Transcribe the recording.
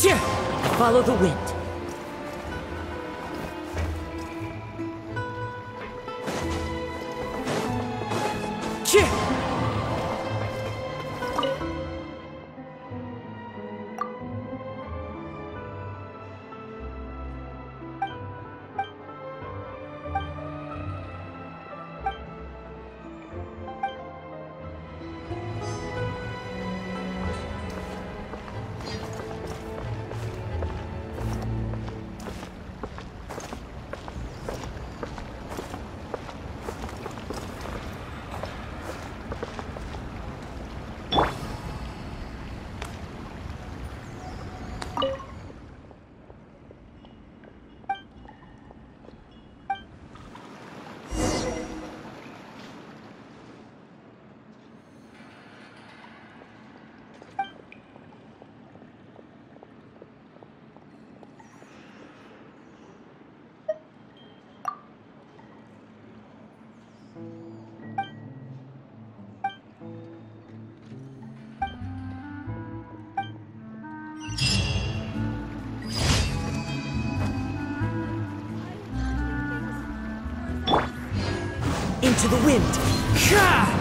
Follow the wind. 감사합니다. Into the wind. Ha!